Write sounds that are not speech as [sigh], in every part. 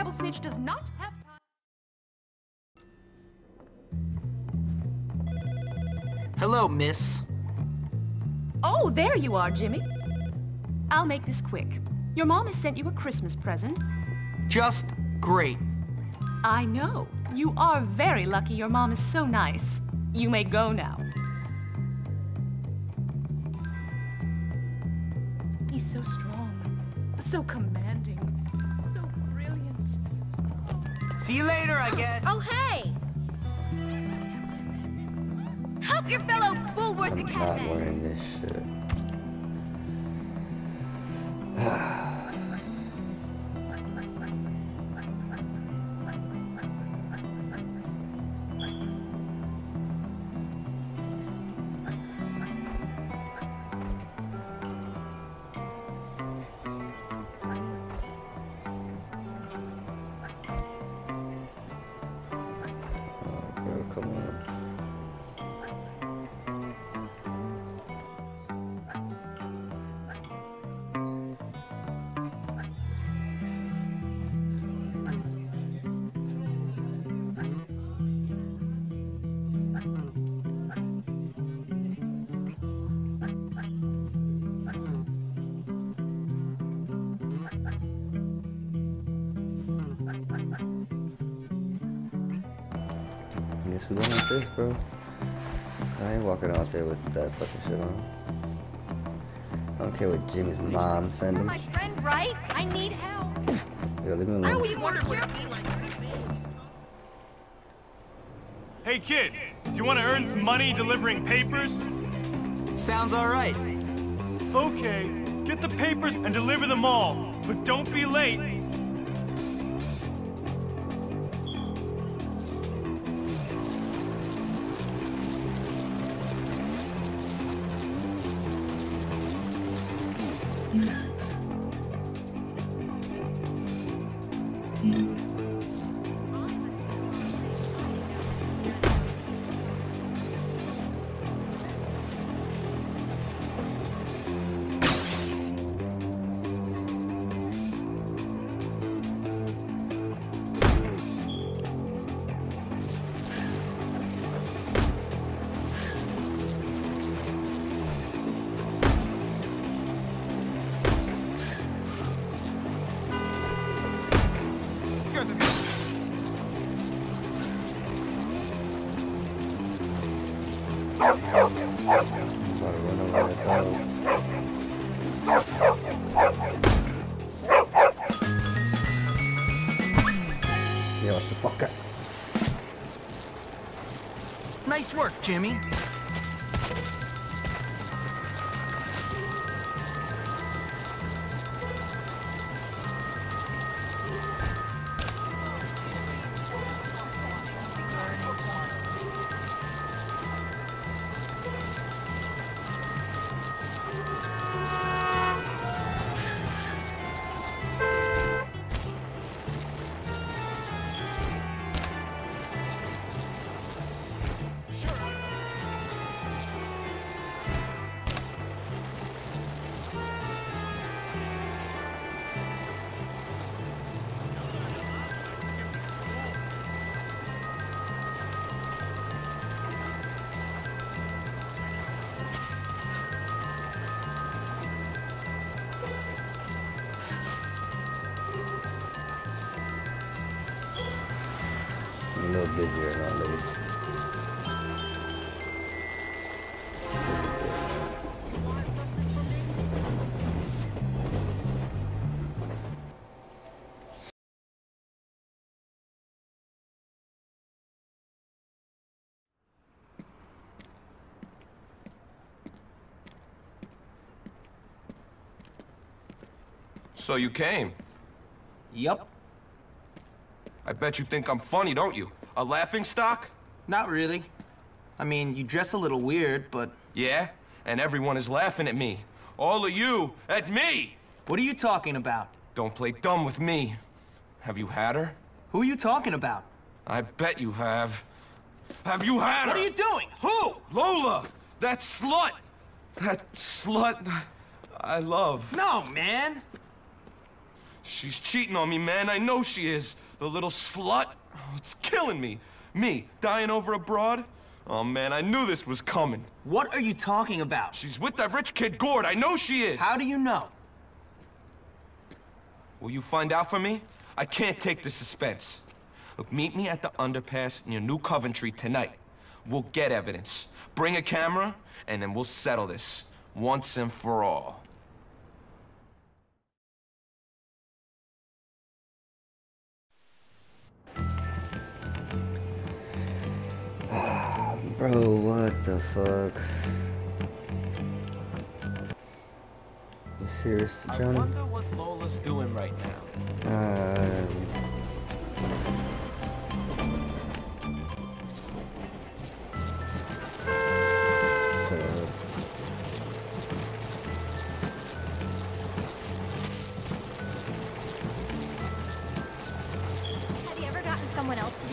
Dr. Crabblesnitch does not have time. Hello, miss. Oh, there you are, Jimmy. I'll make this quick. Your mom has sent you a Christmas present. Just great. I know. You are very lucky your mom is so nice. You may go now. He's so strong, so commanding, See you later, I guess. Oh, hey! Help your fellow Bullworth I'm not wearing this shit. This, bro. I ain't walking out there with that fucking shit on. I don't care what Jimmy's mom send him. My friend, right? I need help. Yo, leave me I always wondered what it'd be like. Hey kid, do you want to earn some money delivering papers? Sounds alright. Okay, get the papers and deliver them all, but don't be late. Busy right now, ladies. So you came. Yup. I bet you think I'm funny, don't you? A laughing stock? Not really. I mean, you dress a little weird, but Yeah? And everyone is laughing at me. All of you at me! what are you talking about? Don't play dumb with me. Have you had her? Who are you talking about? I bet you have. Have you had her? What are you doing? Who? Lola! That slut! That slut I love. No, man. She's cheating on me, man. I know she is. The little slut. Oh, it's killing me. Me, dying over abroad. Oh, man, I knew this was coming. What are you talking about? She's with that rich kid, Gord. I know she is. How do you know? Will you find out for me? I can't take the suspense. Look, meet me at the underpass near New Coventry tonight. We'll get evidence. Bring a camera, and then we'll settle this. Once and for all. Bro, what the fuck? You serious, Johnny? what Lola's doing right now. Um, Have you ever gotten someone else to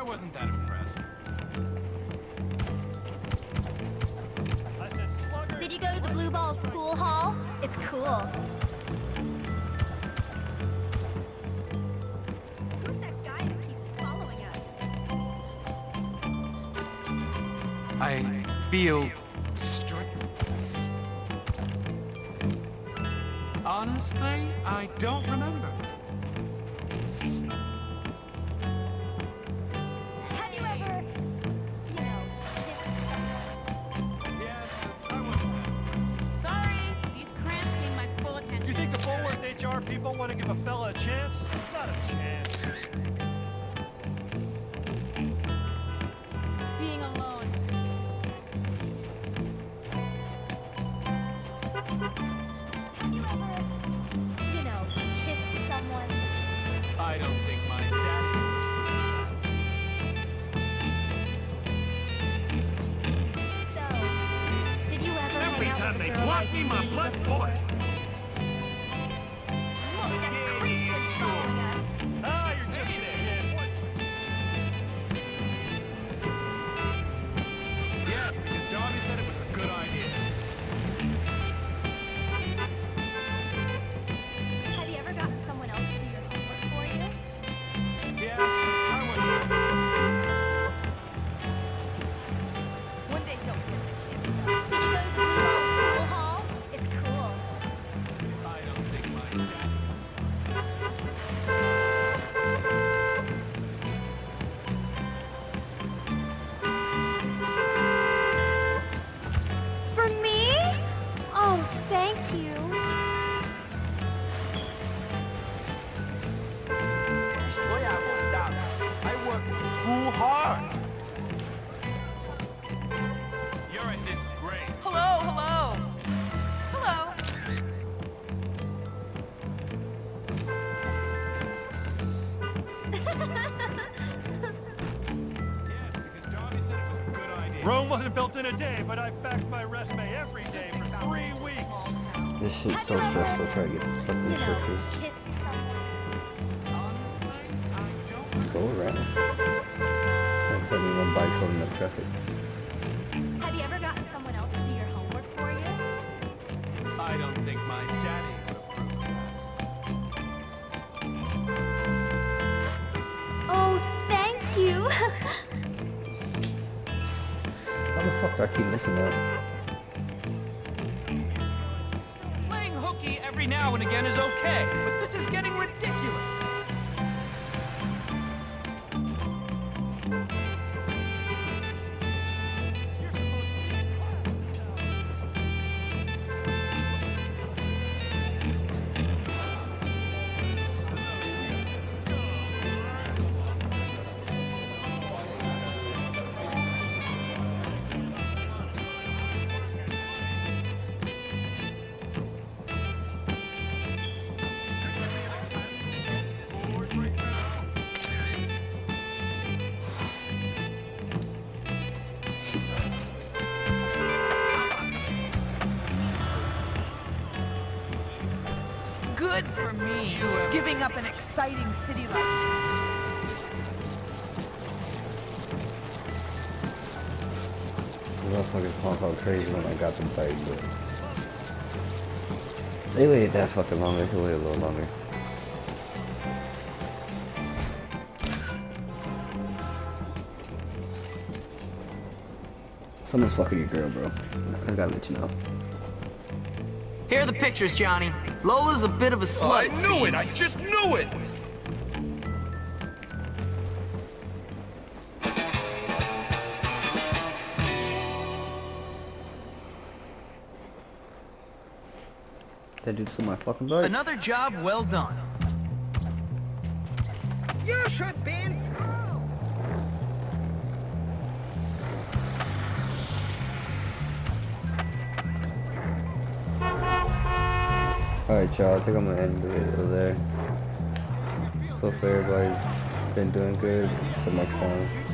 I wasn't that impressed. I said. Did you go to the Blue Balls pool hall? It's cool. Who's that guy who keeps following us? I feel strange. Honestly, I don't remember. Bullworth people want to give a fella a chance? Not a chance. Being alone. Have you ever, you know, kissed someone? I don't think my daddy. So, did you ever Every time they block me, my blood boils. Built in a day, but I backed my resume every day for three weeks. this shit's so stressful trying to get these fucking You know, scriptures. kissed someone? Don't. Go around. And suddenly one bike's holding up traffic. Have you ever gotten someone else to do your homework for you? I don't think my daddy would approve that. Oh, thank you. [laughs] Fuck do I keep missing out? Playing hooky every now and again is okay, but this is getting ridiculous. keeping up an exciting city life. Motherfuckers pump out crazy when I got them fighting, but they waited that fucking long. They could wait a little longer. Someone's fucking your girl, bro. I gotta let you know. Here are the pictures, Johnny. Lola's a bit of a slut, Oh, I it knew it! I just knew it! That dude stole my fucking bike. Another job well done. You should be in school. Alright, y'all. I think I'm gonna end the video there. Hope everybody's been doing good. Till next time.